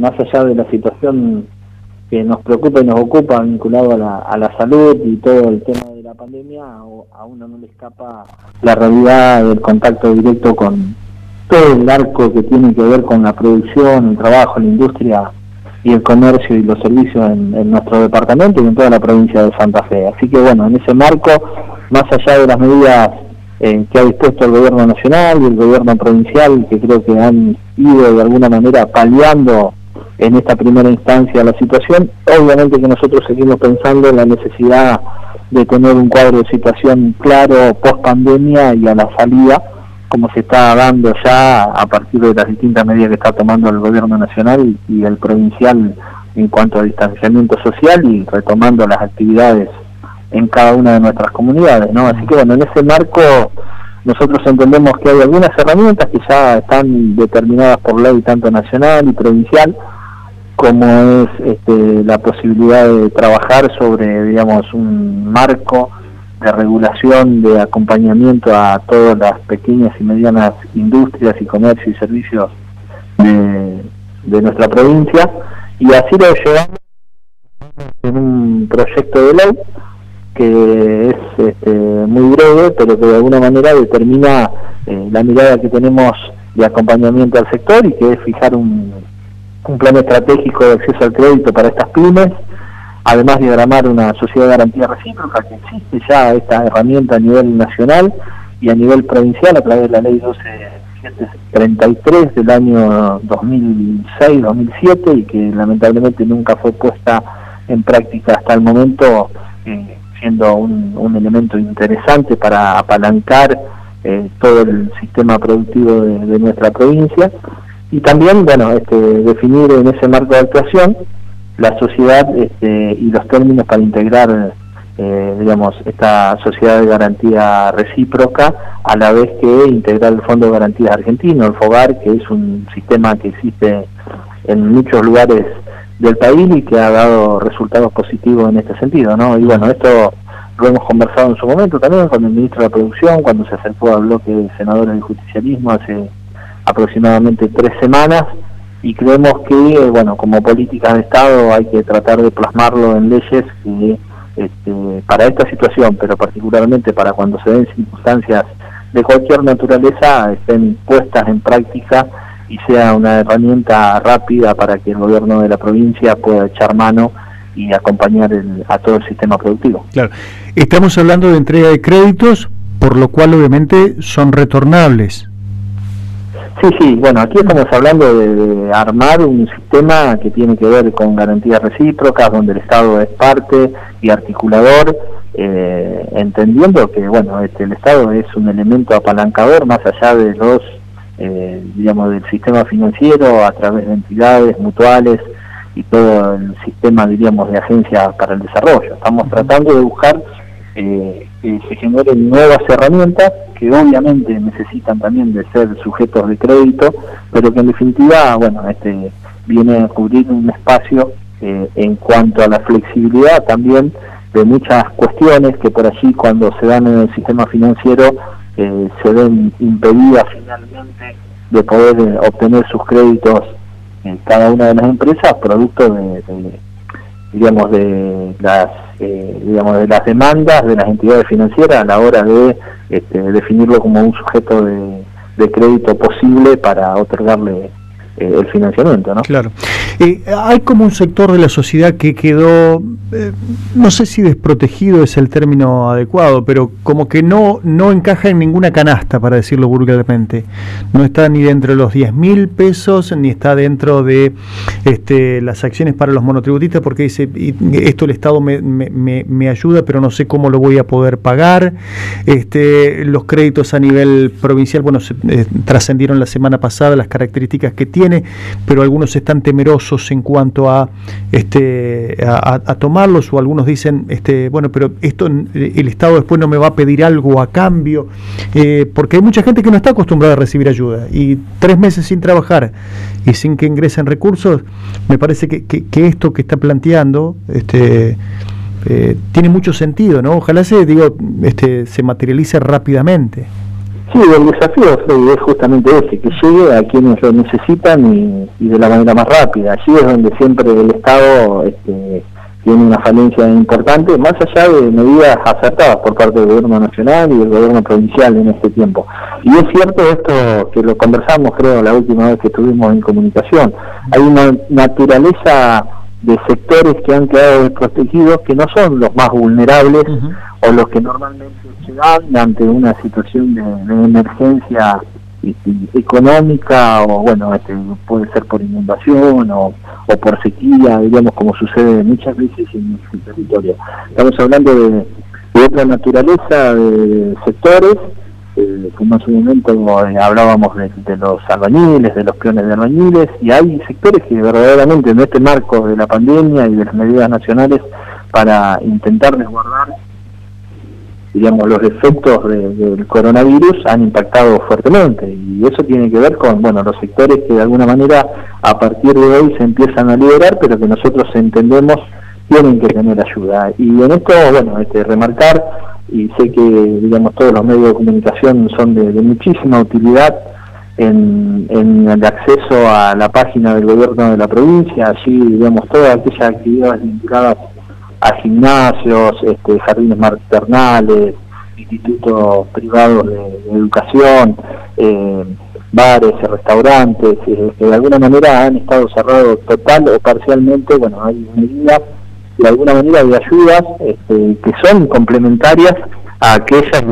más allá de la situación que nos preocupa y nos ocupa vinculado a la, a la salud y todo el tema de la pandemia, a uno no le escapa la realidad del contacto directo con todo el arco que tiene que ver con la producción, el trabajo, la industria y el comercio y los servicios en, nuestro departamento y en toda la provincia de Santa Fe. Así que bueno, en ese marco, más allá de las medidas eh, que ha dispuesto el gobierno nacional y el gobierno provincial, que creo que han ido de alguna manera paliando en esta primera instancia la situación, obviamente que nosotros seguimos pensando en la necesidad de tener un cuadro de situación claro post pandemia y a la salida como se está dando ya a partir de las distintas medidas que está tomando el gobierno nacional y el provincial en cuanto a distanciamiento social y retomando las actividades en cada una de nuestras comunidades, ¿no? Así que bueno, en ese marco nosotros entendemos que hay algunas herramientas que ya están determinadas por ley tanto nacional y provincial, como es este, la posibilidad de trabajar sobre, digamos, un marco de regulación, de acompañamiento a todas las pequeñas y medianas industrias y comercio y servicios de, nuestra provincia. Y así lo llevamos en un proyecto de ley que es este, muy breve pero que de alguna manera determina eh, la mirada que tenemos de acompañamiento al sector y que es fijar un, un plan estratégico de acceso al crédito para estas pymes además de diagramar una sociedad de garantía recíproca, que existe ya esta herramienta a nivel nacional y a nivel provincial a través de la ley 1233 del año 2006-2007 y que lamentablemente nunca fue puesta en práctica hasta el momento, eh, siendo un, elemento interesante para apalancar eh, todo el sistema productivo de, nuestra provincia y también, bueno, este, definir en ese marco de actuación la sociedad este, y los términos para integrar eh, digamos esta sociedad de garantía recíproca a la vez que integrar el Fondo de Garantías Argentino, el FOGAR, que es un sistema que existe en muchos lugares del país y que ha dado resultados positivos en este sentido, ¿no? Y bueno, esto lo hemos conversado en su momento también con el ministro de la Producción cuando se acercó al bloque de senadores del justicialismo hace aproximadamente tres semanas y creemos que, bueno, como política de Estado hay que tratar de plasmarlo en leyes que este, para esta situación, pero particularmente para cuando se den circunstancias de cualquier naturaleza, estén puestas en práctica y sea una herramienta rápida para que el gobierno de la provincia pueda echar mano y acompañar a todo el sistema productivo. Claro, estamos hablando de entrega de créditos, por lo cual obviamente son retornables. Sí, sí, bueno, aquí estamos hablando de, armar un sistema que tiene que ver con garantías recíprocas, donde el Estado es parte y articulador, eh, entendiendo que, bueno, este, el Estado es un elemento apalancador más allá de los, eh, digamos, del sistema financiero a través de entidades mutuales y todo el sistema, diríamos, de agencias para el desarrollo. Estamos tratando de buscar eh, que se generen nuevas herramientas que obviamente necesitan también de ser sujetos de crédito, pero que en definitiva, bueno, este viene a cubrir un espacio eh, en cuanto a la flexibilidad también de muchas cuestiones que por allí cuando se dan en el sistema financiero eh, se ven impedidas finalmente de poder eh, obtener sus créditos en cada una de las empresas producto de digamos de las eh, digamos, de las demandas de las entidades financieras a la hora de este, definirlo como un sujeto de, de crédito posible para otorgarle eh, el financiamiento. ¿no? Claro. Eh, hay como un sector de la sociedad que quedó, eh, no sé si desprotegido es el término adecuado, pero como que no, no encaja en ninguna canasta, para decirlo vulgarmente. No está ni dentro de los 10 mil pesos, ni está dentro de este, las acciones para los monotributistas, porque dice, esto el Estado me, me, me, ayuda, pero no sé cómo lo voy a poder pagar. Este, los créditos a nivel provincial, bueno, trascendieron la semana pasada las características que tiene pero algunos están temerosos en cuanto a, este, a, tomarlos, o algunos dicen, este, bueno, pero esto el Estado después no me va a pedir algo a cambio, eh, porque hay mucha gente que no está acostumbrada a recibir ayuda, y tres meses sin trabajar y sin que ingresen recursos, me parece que, que, esto que está planteando, este, eh, tiene mucho sentido, ¿no? Ojalá se, digo, este, se materialice rápidamente. Sí, el desafío es justamente ese, que llegue a quienes lo necesitan y, de la manera más rápida. Allí es donde siempre el Estado este, tiene una falencia importante, más allá de medidas acertadas por parte del gobierno nacional y del gobierno provincial en este tiempo. Y es cierto esto que lo conversamos, creo, la última vez que estuvimos en comunicación. Hay una naturaleza de sectores que han quedado desprotegidos que no son los más vulnerables o los que normalmente se dan ante una situación de, emergencia económica o bueno este, puede ser por inundación o, por sequía digamos como sucede muchas veces en nuestro territorio. Estamos hablando de, otra naturaleza de sectores eh, en su momento eh, hablábamos de, de, los albañiles, de los peones de albañiles, y hay sectores que verdaderamente en este marco de la pandemia y de las medidas nacionales para intentar resguardar digamos, los efectos del coronavirus han impactado fuertemente y eso tiene que ver con, bueno, los sectores que de alguna manera a partir de hoy se empiezan a liberar, pero que nosotros entendemos tienen que tener ayuda. Y en esto, bueno, este, remarcar, y sé que, digamos, todos los medios de comunicación son de, muchísima utilidad en, el acceso a la página del gobierno de la provincia, allí, digamos, todas aquellas actividades vinculadas a gimnasios, este, jardines maternales, institutos privados de, educación, eh, bares, restaurantes, eh, que de alguna manera han estado cerrados total o parcialmente, bueno, hay medidas de alguna manera de ayudas este, que son complementarias a aquellas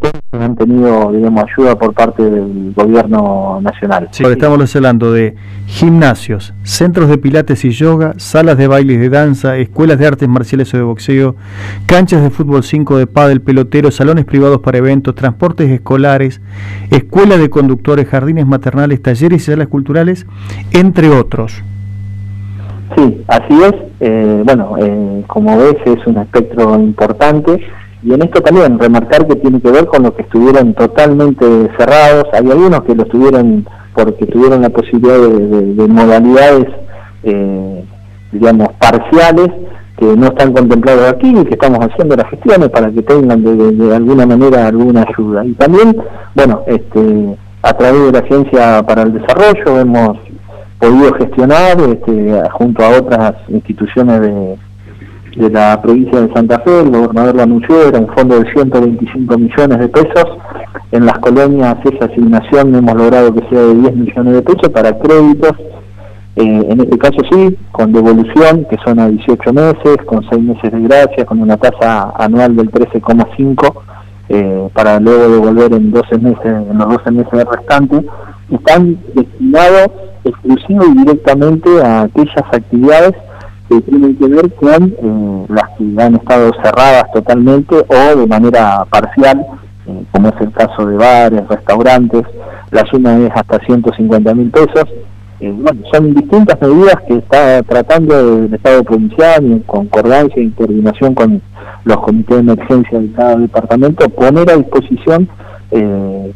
que han tenido, digamos, ayuda por parte del gobierno nacional. Estamos hablando de gimnasios, centros de pilates y yoga, salas de baile y de danza, escuelas de artes marciales o de boxeo, canchas de fútbol 5 de pádel, peloteros, salones privados para eventos, transportes escolares, escuelas de conductores, jardines maternales, talleres y salas culturales, entre otros. Sí, así es. Eh, bueno, eh, como ves es un espectro importante y en esto también remarcar que tiene que ver con los que estuvieron totalmente cerrados. Hay algunos que lo estuvieron porque tuvieron la posibilidad de, modalidades, eh, digamos, parciales que no están contemplados aquí y que estamos haciendo las gestiones para que tengan de, alguna manera alguna ayuda. Y también, bueno, este, a través de la Agencia para el Desarrollo hemos podido gestionar este, junto a otras instituciones de la provincia de Santa Fe, el gobernador lo anunció, era un fondo de 125 millones de pesos. En las colonias esa asignación hemos logrado que sea de 10 millones de pesos para créditos, eh, en este caso sí, con devolución, que son a 18 meses, con 6 meses de gracia, con una tasa anual del 13,5 eh, para luego devolver en 12 meses, en los 12 meses restantes, están destinados exclusivo y directamente a aquellas actividades que tienen que ver con eh, las que han estado cerradas totalmente o de manera parcial, eh, como es el caso de bares, restaurantes, la suma es hasta 150 mil pesos. Bueno, son distintas medidas que está tratando el Estado provincial en concordancia y coordinación con los comités de emergencia de cada departamento poner a disposición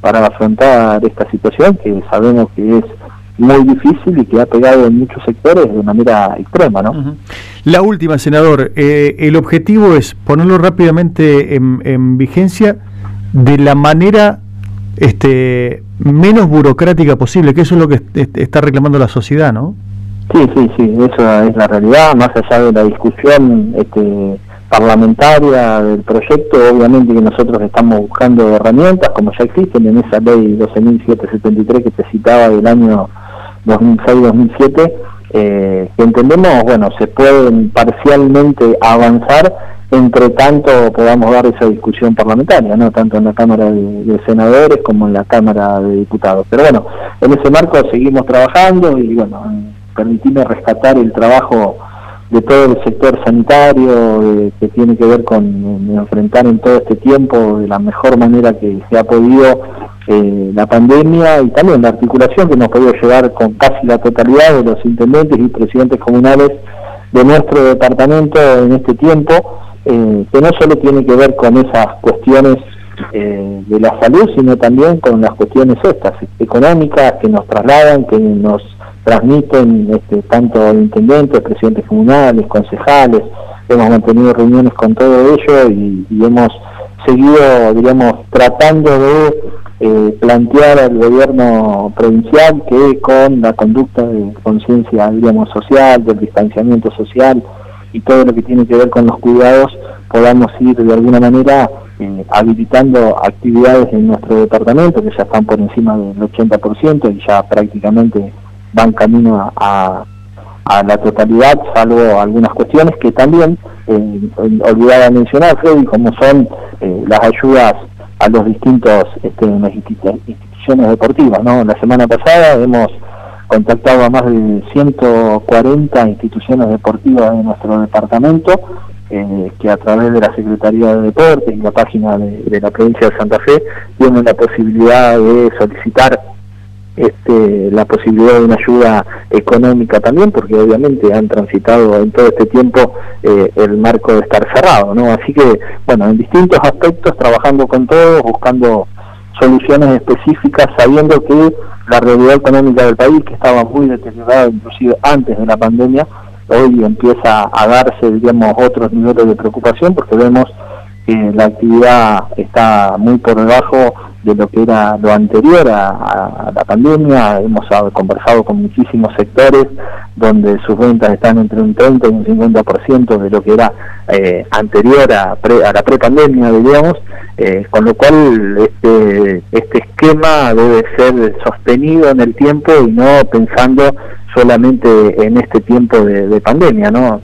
para afrontar esta situación que sabemos que es muy difícil y que ha pegado en muchos sectores de manera extrema. ¿no? La última, senador, eh, el objetivo es ponerlo rápidamente en, vigencia de la manera este, menos burocrática posible, que eso es lo que está reclamando la sociedad, ¿no? Sí, sí, sí, eso es la realidad, más allá de la discusión este, parlamentaria del proyecto, obviamente que nosotros estamos buscando herramientas, como ya existen en esa ley 12.773 que te citaba del año 2006-2007, eh, que entendemos, bueno, se pueden parcialmente avanzar entre tanto podamos dar esa discusión parlamentaria, no tanto en la Cámara de, Senadores como en la Cámara de Diputados. Pero bueno, en ese marco seguimos trabajando y bueno, permitirme rescatar el trabajo de todo el sector sanitario que tiene que ver con enfrentar en todo este tiempo de la mejor manera que se ha podido eh, la pandemia y también la articulación que hemos podido llevar con casi la totalidad de los intendentes y presidentes comunales de nuestro departamento en este tiempo, eh, que no solo tiene que ver con esas cuestiones eh, de la salud, sino también con las cuestiones estas, económicas, que nos trasladan, que nos transmiten este, tanto intendentes, presidentes comunales, concejales, hemos mantenido reuniones con todo ello y, y hemos seguido, digamos, tratando de eh, plantear al gobierno provincial que con la conducta de conciencia, digamos, social, del distanciamiento social y todo lo que tiene que ver con los cuidados, podamos ir de alguna manera eh, habilitando actividades en nuestro departamento, que ya están por encima del 80% y ya prácticamente van camino a, la totalidad, salvo algunas cuestiones que también eh, olvidaba mencionar, Freddy, como son eh, las ayudas a los distintos este, instituciones deportivas. La semana pasada hemos contactado a más de 140 instituciones deportivas de nuestro departamento, eh, que a través de la Secretaría de Deportes y la página de, de la provincia de Santa Fe tienen la posibilidad de solicitar este, la posibilidad de una ayuda económica también, porque obviamente han transitado en todo este tiempo eh, el marco de estar cerrado, ¿no? Así que, bueno, en distintos aspectos, trabajando con todos, buscando soluciones específicas, sabiendo que la realidad económica del país, que estaba muy deteriorada inclusive antes de la pandemia, hoy empieza a darse, digamos, otros niveles de preocupación, porque vemos la actividad está muy por debajo de lo que era lo anterior a, la pandemia. Hemos conversado con muchísimos sectores donde sus ventas están entre un 30 y un 50% de lo que era eh, anterior a, a la prepandemia, diríamos, eh, con lo cual este, este esquema debe ser sostenido en el tiempo y no pensando solamente en este tiempo de pandemia, ¿no?